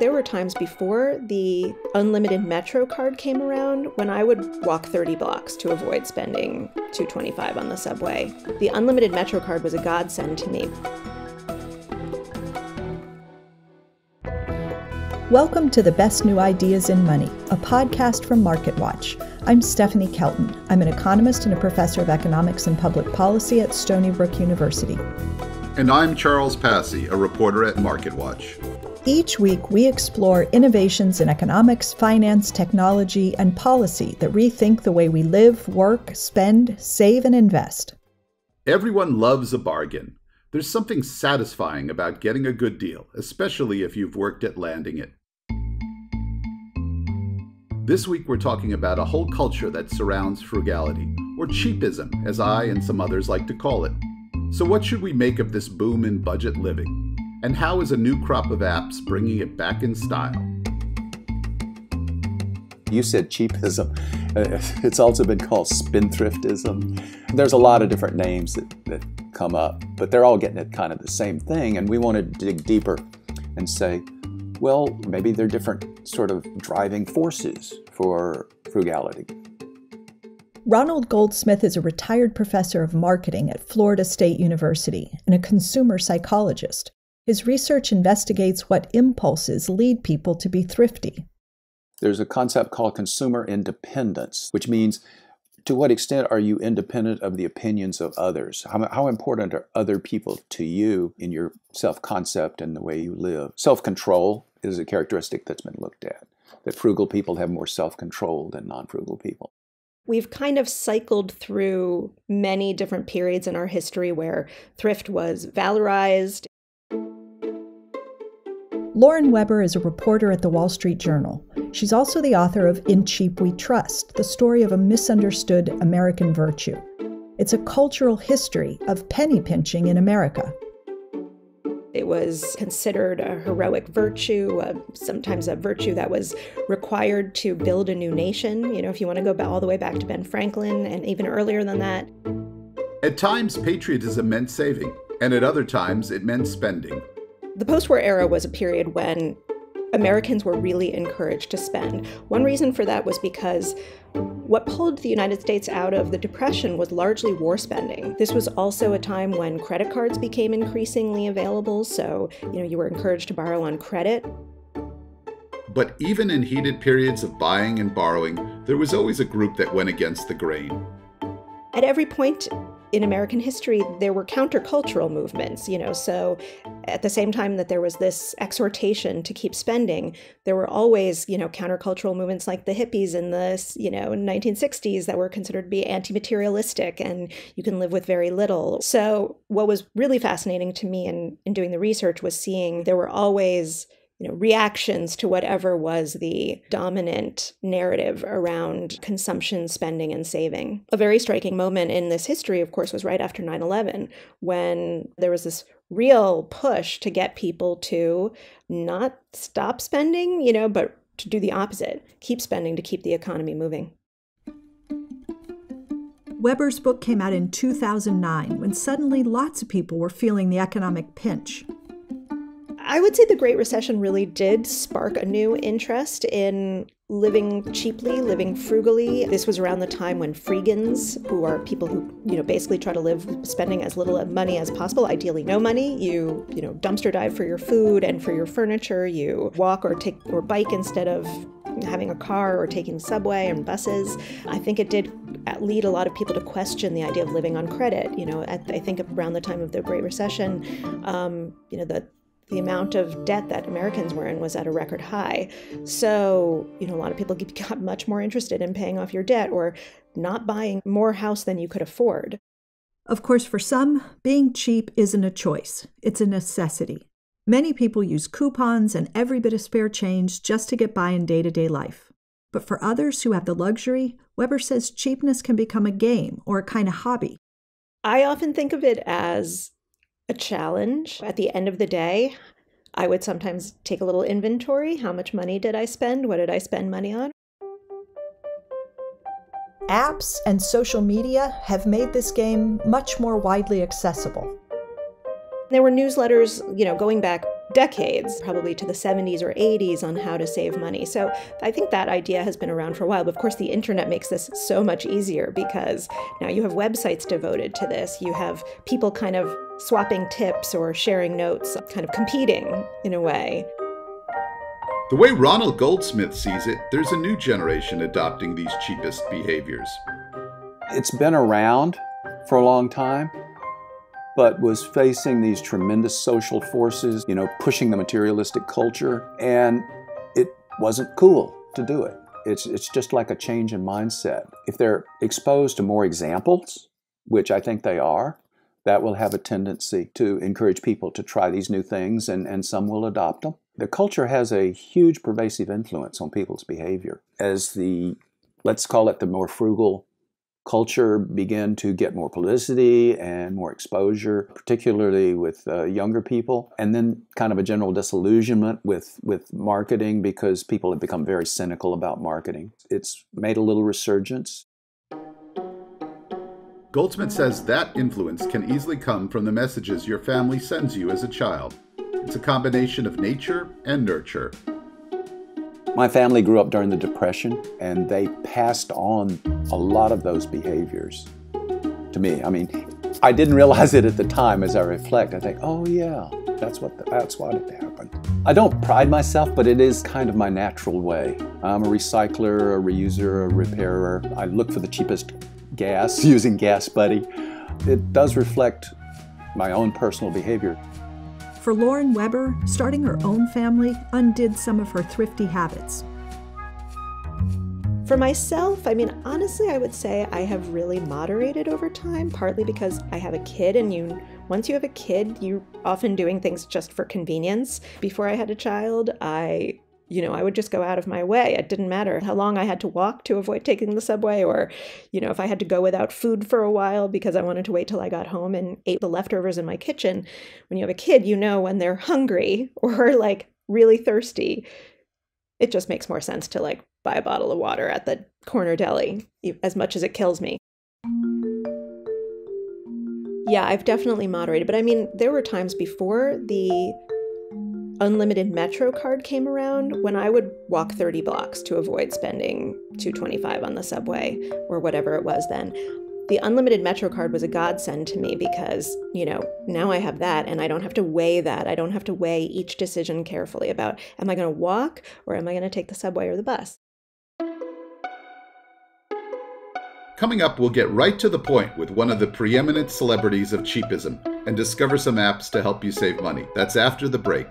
There were times before the unlimited Metro card came around when I would walk 30 blocks to avoid spending 225 on the subway. The unlimited Metro card was a godsend to me. Welcome to the Best New Ideas in Money, a podcast from MarketWatch. I'm Stephanie Kelton. I'm an economist and a professor of economics and public policy at Stony Brook University. And I'm Charles Passy, a reporter at MarketWatch. Each week, we explore innovations in economics, finance, technology, and policy that rethink the way we live, work, spend, save, and invest. Everyone loves a bargain. There's something satisfying about getting a good deal, especially if you've worked at landing it. This week, we're talking about a whole culture that surrounds frugality, or cheapism, as I and some others like to call it. So, what should we make of this boom in budget living? And how is a new crop of apps bringing it back in style? You said cheapism. It's also been called spendthriftism. There's a lot of different names that, that come up, but they're all getting at kind of the same thing. And we want to dig deeper and say, well, maybe they're different sort of driving forces for frugality. Ronald Goldsmith is a retired professor of marketing at Florida State University and a consumer psychologist. His research investigates what impulses lead people to be thrifty. There's a concept called consumer independence, which means to what extent are you independent of the opinions of others? How, how important are other people to you in your self concept and the way you live? Self control is a characteristic that's been looked at, that frugal people have more self control than non frugal people. We've kind of cycled through many different periods in our history where thrift was valorized Lauren Weber is a reporter at the Wall Street Journal. She's also the author of In Cheap We Trust, the story of a misunderstood American virtue. It's a cultural history of penny pinching in America. It was considered a heroic virtue, uh, sometimes a virtue that was required to build a new nation. You know, if you want to go all the way back to Ben Franklin and even earlier than that. At times, patriotism meant saving, and at other times, it meant spending. The post war era was a period when Americans were really encouraged to spend. One reason for that was because what pulled the United States out of the Depression was largely war spending. This was also a time when credit cards became increasingly available, so you know you were encouraged to borrow on credit. But even in heated periods of buying and borrowing, there was always a group that went against the grain. At every point in American history, there were countercultural movements, you know. So at the same time that there was this exhortation to keep spending, there were always, you know, countercultural movements like the hippies in the, you know, 1960s that were considered to be anti-materialistic and you can live with very little. So what was really fascinating to me in, in doing the research was seeing there were always you know, reactions to whatever was the dominant narrative around consumption, spending, and saving. A very striking moment in this history, of course, was right after 9 11, when there was this real push to get people to not stop spending, you know, but to do the opposite keep spending to keep the economy moving. Weber's book came out in 2009 when suddenly lots of people were feeling the economic pinch. I would say the Great Recession really did spark a new interest in living cheaply, living frugally. This was around the time when freegans, who are people who, you know, basically try to live spending as little money as possible, ideally no money. You, you know, dumpster dive for your food and for your furniture. You walk or take or bike instead of having a car or taking subway and buses. I think it did lead a lot of people to question the idea of living on credit. You know, at, I think around the time of the Great Recession, um, you know, the the amount of debt that Americans were in was at a record high. So, you know, a lot of people got much more interested in paying off your debt or not buying more house than you could afford. Of course, for some, being cheap isn't a choice, it's a necessity. Many people use coupons and every bit of spare change just to get by in day to day life. But for others who have the luxury, Weber says cheapness can become a game or a kind of hobby. I often think of it as a challenge. At the end of the day, I would sometimes take a little inventory. How much money did I spend? What did I spend money on? Apps and social media have made this game much more widely accessible. There were newsletters, you know, going back decades, probably to the 70s or 80s, on how to save money. So I think that idea has been around for a while. But of course, the internet makes this so much easier because now you have websites devoted to this. You have people kind of swapping tips or sharing notes, kind of competing in a way. The way Ronald Goldsmith sees it, there's a new generation adopting these cheapist behaviors. It's been around for a long time, but was facing these tremendous social forces, you know, pushing the materialistic culture, and it wasn't cool to do it. It's, it's just like a change in mindset. If they're exposed to more examples, which I think they are, that will have a tendency to encourage people to try these new things, and, and some will adopt them. The culture has a huge pervasive influence on people's behavior. As the, let's call it the more frugal culture began to get more publicity and more exposure, particularly with uh, younger people, and then kind of a general disillusionment with, with marketing because people have become very cynical about marketing. It's made a little resurgence. Goldsmith says that influence can easily come from the messages your family sends you as a child. It's a combination of nature and nurture. My family grew up during the Depression, and they passed on a lot of those behaviors to me. I mean, I didn't realize it at the time. As I reflect, I think, oh yeah, that's what the, that's what it happened. I don't pride myself, but it is kind of my natural way. I'm a recycler, a reuser, a repairer. I look for the cheapest gas using Gas Buddy. It does reflect my own personal behavior. For Lauren Weber, starting her own family undid some of her thrifty habits. For myself, I mean, honestly, I would say I have really moderated over time, partly because I have a kid, and you, once you have a kid, you're often doing things just for convenience. Before I had a child, I you know, I would just go out of my way. It didn't matter how long I had to walk to avoid taking the subway, or, you know, if I had to go without food for a while because I wanted to wait till I got home and ate the leftovers in my kitchen. When you have a kid, you know when they're hungry or like really thirsty. It just makes more sense to like buy a bottle of water at the corner deli, as much as it kills me. Yeah, I've definitely moderated, but I mean, there were times before the unlimited metro card came around when i would walk 30 blocks to avoid spending 225 on the subway or whatever it was then the unlimited metro card was a godsend to me because you know now i have that and i don't have to weigh that i don't have to weigh each decision carefully about am i going to walk or am i going to take the subway or the bus Coming up, we'll get right to the point with one of the preeminent celebrities of cheapism and discover some apps to help you save money. That's after the break.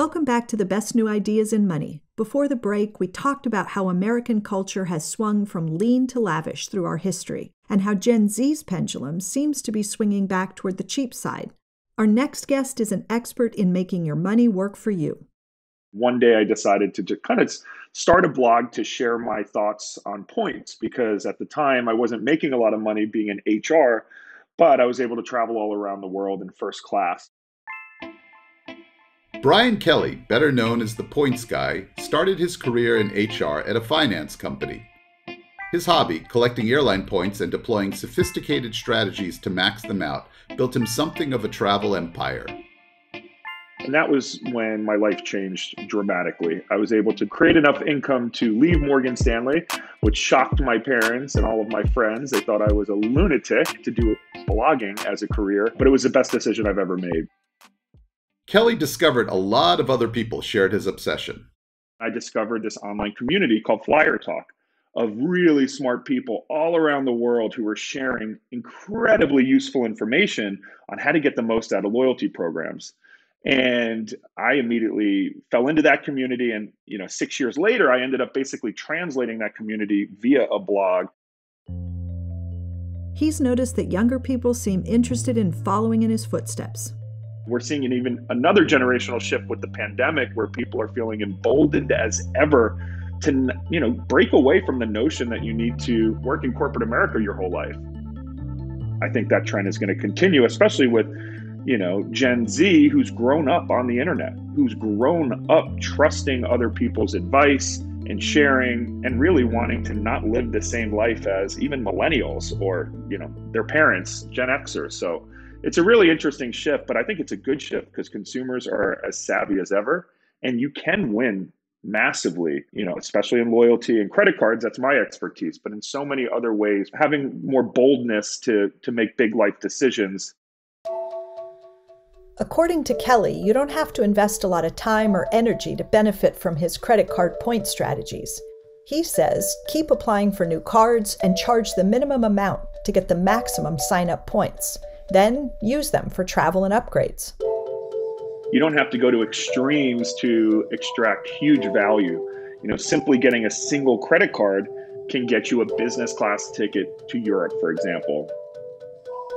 Welcome back to the best new ideas in money. Before the break, we talked about how American culture has swung from lean to lavish through our history, and how Gen Z's pendulum seems to be swinging back toward the cheap side. Our next guest is an expert in making your money work for you. One day I decided to kind of start a blog to share my thoughts on points because at the time I wasn't making a lot of money being in HR, but I was able to travel all around the world in first class. Brian Kelly, better known as the Points Guy, started his career in HR at a finance company. His hobby, collecting airline points and deploying sophisticated strategies to max them out, built him something of a travel empire. And that was when my life changed dramatically. I was able to create enough income to leave Morgan Stanley, which shocked my parents and all of my friends. They thought I was a lunatic to do blogging as a career, but it was the best decision I've ever made. Kelly discovered a lot of other people shared his obsession. I discovered this online community called Flyer Talk of really smart people all around the world who were sharing incredibly useful information on how to get the most out of loyalty programs. And I immediately fell into that community. And, you know, six years later, I ended up basically translating that community via a blog. He's noticed that younger people seem interested in following in his footsteps. We're seeing an even another generational shift with the pandemic where people are feeling emboldened as ever to you know break away from the notion that you need to work in corporate America your whole life. I think that trend is going to continue, especially with, you know, Gen Z who's grown up on the internet, who's grown up trusting other people's advice and sharing and really wanting to not live the same life as even millennials or, you know, their parents, Gen Xers. So it's a really interesting shift, but I think it's a good shift because consumers are as savvy as ever and you can win massively, you know, especially in loyalty and credit cards. That's my expertise, but in so many other ways, having more boldness to to make big life decisions. According to Kelly, you don't have to invest a lot of time or energy to benefit from his credit card point strategies. He says keep applying for new cards and charge the minimum amount to get the maximum sign up points. Then use them for travel and upgrades. You don't have to go to extremes to extract huge value. You know, simply getting a single credit card can get you a business class ticket to Europe, for example.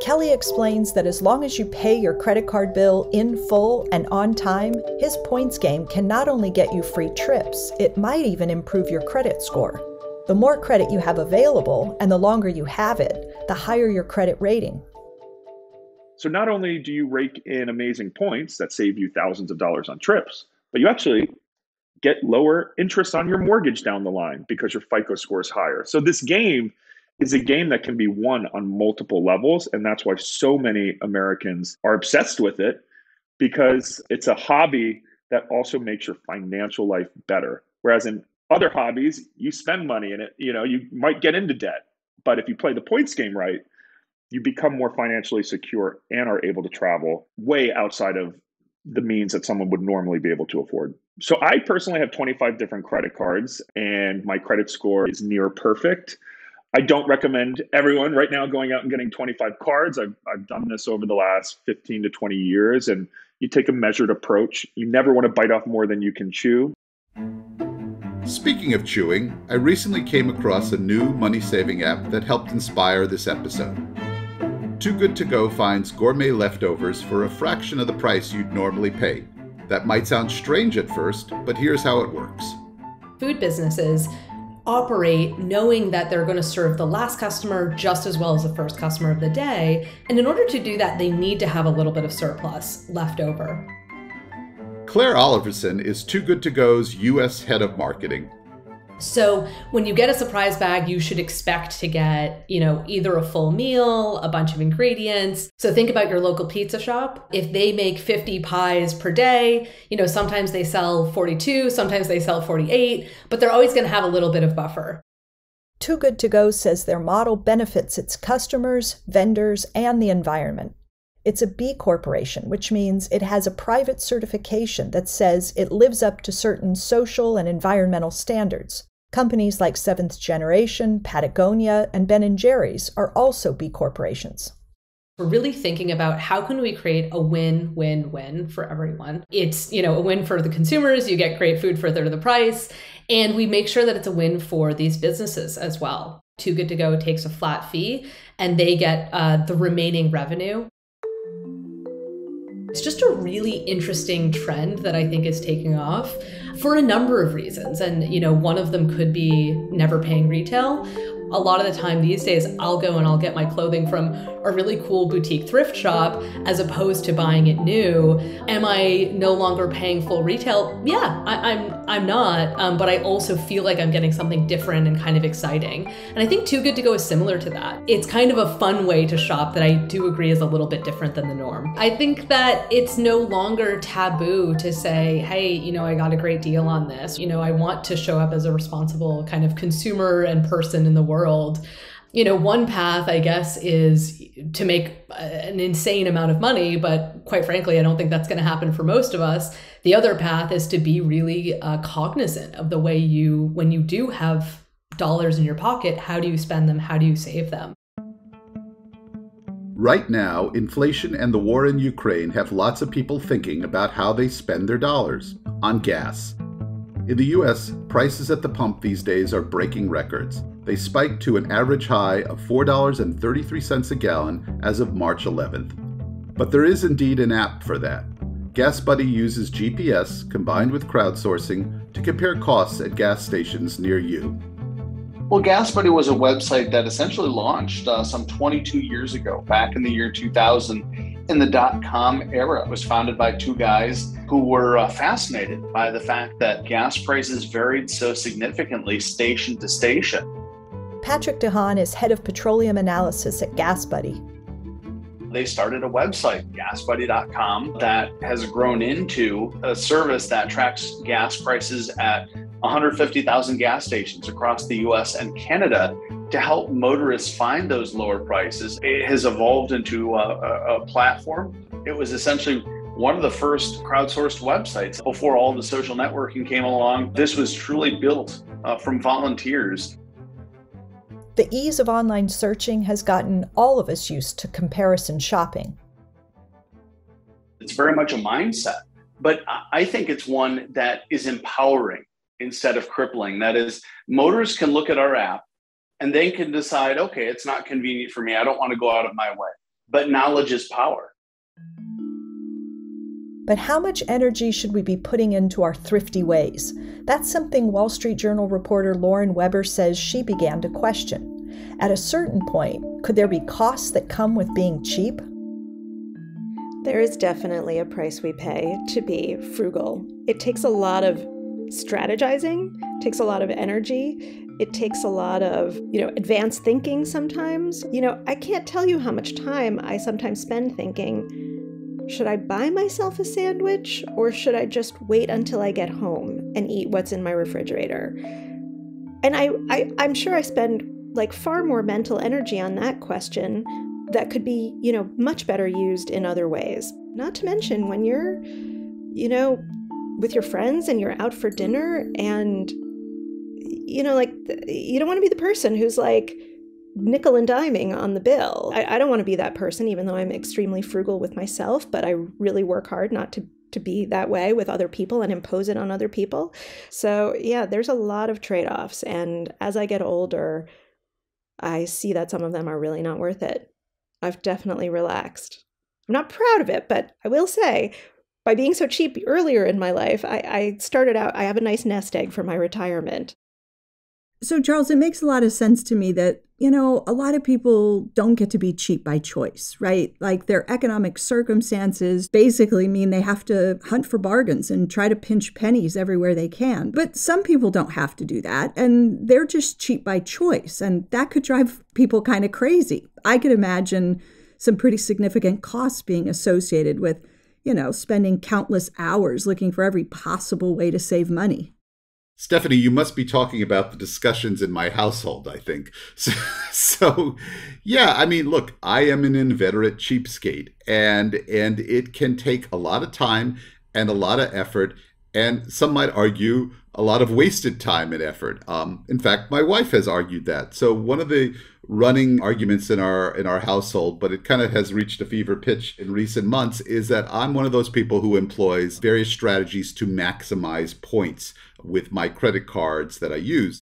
Kelly explains that as long as you pay your credit card bill in full and on time, his points game can not only get you free trips, it might even improve your credit score. The more credit you have available and the longer you have it, the higher your credit rating. So not only do you rake in amazing points that save you thousands of dollars on trips, but you actually get lower interest on your mortgage down the line because your FICO score is higher. So this game is a game that can be won on multiple levels. And that's why so many Americans are obsessed with it because it's a hobby that also makes your financial life better. Whereas in other hobbies, you spend money in it, you know, you might get into debt. But if you play the points game right, you become more financially secure and are able to travel way outside of the means that someone would normally be able to afford. So I personally have 25 different credit cards and my credit score is near perfect. I don't recommend everyone right now going out and getting 25 cards. I've, I've done this over the last 15 to 20 years, and you take a measured approach. You never want to bite off more than you can chew. Speaking of chewing, I recently came across a new money saving app that helped inspire this episode. Too Good To Go finds gourmet leftovers for a fraction of the price you'd normally pay. That might sound strange at first, but here's how it works. Food businesses operate knowing that they're going to serve the last customer just as well as the first customer of the day. And in order to do that, they need to have a little bit of surplus left over. Claire Oliverson is Too Good To Go's U.S. head of marketing. So when you get a surprise bag, you should expect to get, you know, either a full meal, a bunch of ingredients. So think about your local pizza shop. If they make 50 pies per day, you know, sometimes they sell 42, sometimes they sell 48, but they're always going to have a little bit of buffer. Too Good To Go says their model benefits its customers, vendors, and the environment. It's a B corporation, which means it has a private certification that says it lives up to certain social and environmental standards. Companies like Seventh Generation, Patagonia, and Ben & Jerry's are also B corporations. We're really thinking about how can we create a win-win-win for everyone. It's, you know, a win for the consumers, you get great food for a third of the price, and we make sure that it's a win for these businesses as well. Too Good To Go takes a flat fee and they get uh, the remaining revenue it's just a really interesting trend that I think is taking off for a number of reasons. And, you know, one of them could be never paying retail a lot of the time these days, I'll go and I'll get my clothing from a really cool boutique thrift shop as opposed to buying it new. Am I no longer paying full retail? Yeah, I, am I'm, I'm not, um, but I also feel like I'm getting something different and kind of exciting. And I think Too Good to Go is similar to that. It's kind of a fun way to shop that I do agree is a little bit different than the norm. I think that it's no longer taboo to say, hey, you know, I got a great deal on this. You know, I want to show up as a responsible kind of consumer and person in the world world you know, one path, I guess, is to make an insane amount of money, but quite frankly, I don't think that's going to happen for most of us. The other path is to be really uh, cognizant of the way you, when you do have dollars in your pocket, how do you spend them? How do you save them? Right now, inflation and the war in Ukraine have lots of people thinking about how they spend their dollars on gas. In the US, prices at the pump these days are breaking records. They spiked to an average high of $4.33 a gallon as of March 11th. But there is indeed an app for that. GasBuddy uses GPS combined with crowdsourcing to compare costs at gas stations near you. Well, GasBuddy was a website that essentially launched uh, some 22 years ago, back in the year 2000, in the dot com era. It was founded by two guys who were uh, fascinated by the fact that gas prices varied so significantly station to station. Patrick DeHaan is head of petroleum analysis at GasBuddy. They started a website, gasbuddy.com, that has grown into a service that tracks gas prices at 150,000 gas stations across the US and Canada to help motorists find those lower prices. It has evolved into a, a, a platform. It was essentially one of the first crowdsourced websites before all the social networking came along. This was truly built uh, from volunteers. The ease of online searching has gotten all of us used to comparison shopping. It's very much a mindset, but I think it's one that is empowering instead of crippling. That is, motors can look at our app and they can decide, okay, it's not convenient for me. I don't want to go out of my way. But knowledge is power. But how much energy should we be putting into our thrifty ways? That's something Wall Street Journal reporter Lauren Weber says she began to question. At a certain point, could there be costs that come with being cheap? There is definitely a price we pay to be frugal. It takes a lot of strategizing, takes a lot of energy. It takes a lot of, you know, advanced thinking sometimes. You know, I can't tell you how much time I sometimes spend thinking, should I buy myself a sandwich or should I just wait until I get home and eat what's in my refrigerator? And I, I I'm sure I spend like far more mental energy on that question that could be, you know, much better used in other ways. Not to mention when you're, you know, with your friends and you're out for dinner and you know like you don't want to be the person who's like nickel and diming on the bill. I, I don't want to be that person even though i'm extremely frugal with myself but i really work hard not to to be that way with other people and impose it on other people. So yeah there's a lot of trade-offs and as i get older i see that some of them are really not worth it. I've definitely relaxed. I'm not proud of it, but I will say by being so cheap earlier in my life, I, I started out, I have a nice nest egg for my retirement. So, Charles, it makes a lot of sense to me that, you know, a lot of people don't get to be cheap by choice, right? Like their economic circumstances basically mean they have to hunt for bargains and try to pinch pennies everywhere they can. But some people don't have to do that, and they're just cheap by choice. And that could drive people kind of crazy. I could imagine some pretty significant costs being associated with you know, spending countless hours looking for every possible way to save money. Stephanie, you must be talking about the discussions in my household, I think. So, so, yeah, I mean, look, I am an inveterate cheapskate and and it can take a lot of time and a lot of effort and some might argue a lot of wasted time and effort. Um, in fact, my wife has argued that. So one of the running arguments in our in our household, but it kind of has reached a fever pitch in recent months, is that I'm one of those people who employs various strategies to maximize points with my credit cards that I use.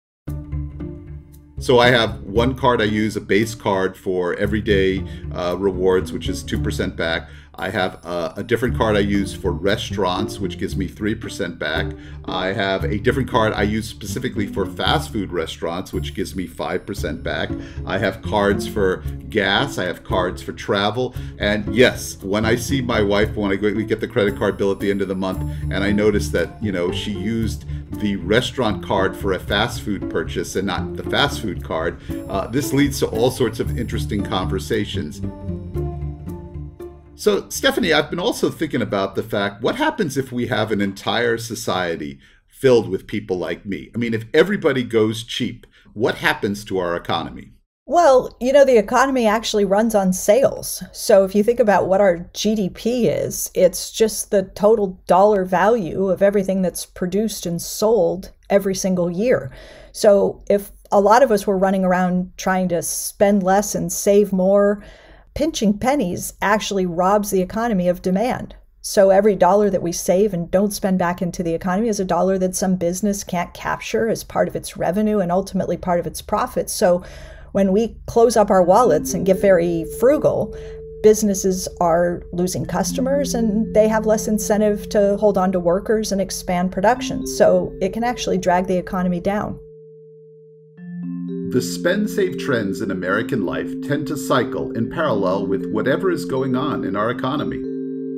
So I have one card I use, a base card for everyday uh, rewards, which is 2% back. I have a, a, different card I use for restaurants, which gives me 3% back. I have a different card I use specifically for fast food restaurants, which gives me 5% back. I have cards for gas. I have cards for travel. And yes, when I see my wife, when I we get the credit card bill at the end of the month, and I notice that, you know, she used the restaurant card for a fast food purchase and not the fast food card, uh, this leads to all sorts of interesting conversations. So, Stephanie, I've been also thinking about the fact what happens if we have an entire society filled with people like me? I mean, if everybody goes cheap, what happens to our economy? Well, you know, the economy actually runs on sales. So if you think about what our GDP is, it's just the total dollar value of everything that's produced and sold every single year. So if a lot of us were running around trying to spend less and save more, pinching pennies actually robs the economy of demand. So every dollar that we save and don't spend back into the economy is a dollar that some business can't capture as part of its revenue and ultimately part of its profits. So when we close up our wallets and get very frugal, businesses are losing customers and they have less incentive to hold on to workers and expand production. So it can actually drag the economy down. The spend save trends in American life tend to cycle in parallel with whatever is going on in our economy.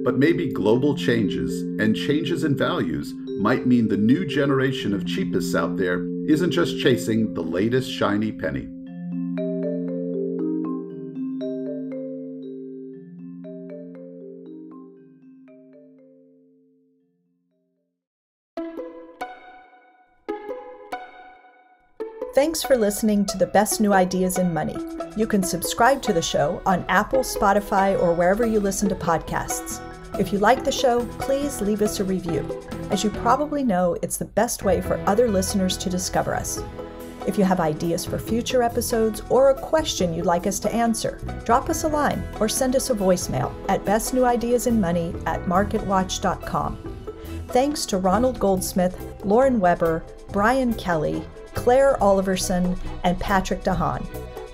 But maybe global changes and changes in values might mean the new generation of cheapists out there isn't just chasing the latest shiny penny. Thanks for listening to the best new ideas in money. You can subscribe to the show on Apple, Spotify, or wherever you listen to podcasts. If you like the show, please leave us a review. As you probably know, it's the best way for other listeners to discover us. If you have ideas for future episodes or a question you'd like us to answer, drop us a line or send us a voicemail at bestnewideasinmoney at marketwatch.com. Thanks to Ronald Goldsmith, Lauren Weber, Brian Kelly, Claire Oliverson, and Patrick DeHaan.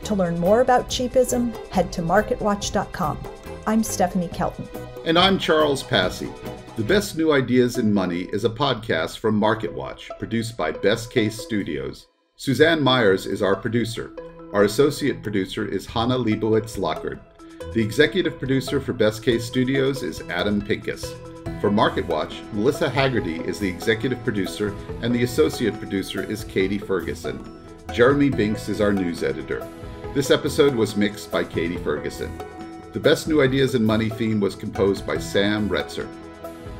To learn more about cheapism, head to marketwatch.com. I'm Stephanie Kelton. And I'm Charles Passy. The Best New Ideas in Money is a podcast from MarketWatch, produced by Best Case Studios. Suzanne Myers is our producer. Our associate producer is Hannah Leibowitz Lockard. The executive producer for Best Case Studios is Adam Pincus. For MarketWatch, Melissa Haggerty is the executive producer, and the associate producer is Katie Ferguson. Jeremy Binks is our news editor. This episode was mixed by Katie Ferguson. The Best New Ideas in Money theme was composed by Sam Retzer.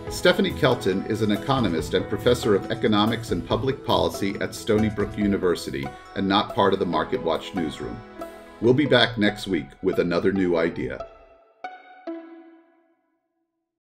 Stephanie Kelton is an economist and professor of economics and public policy at Stony Brook University and not part of the MarketWatch newsroom. We'll be back next week with another new idea.